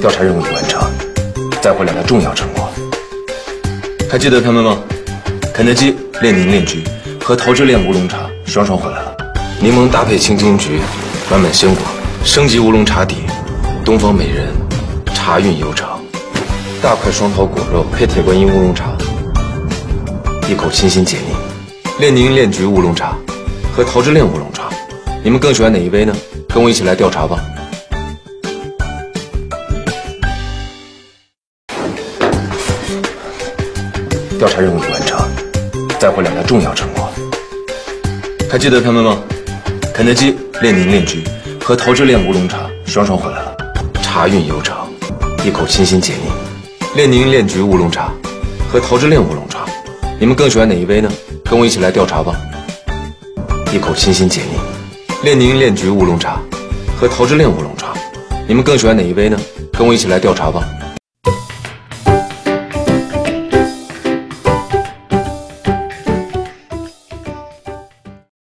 调查任务已完成，再获两个重要成果。还记得他们吗？肯德基炼柠炼菊和桃之恋乌龙茶双双回来了。柠檬搭配青金桔，满满鲜果，升级乌龙茶底。东方美人，茶韵悠长。大块双桃果肉配铁观音乌龙茶，一口清新解腻。炼柠炼菊乌龙茶和桃之恋乌龙茶，你们更喜欢哪一杯呢？跟我一起来调查吧。调查任务已完成，再获两个重要成果。还记得他们吗？肯德基炼宁炼菊和桃之恋乌龙茶双双回来了，茶韵悠长，一口清新解腻。炼宁炼菊乌龙茶和桃之恋乌龙茶，你们更喜欢哪一杯呢？跟我一起来调查吧。一口清新解腻。炼宁炼菊乌龙茶和桃之恋乌龙茶，你们更喜欢哪一杯呢？跟我一起来调查吧。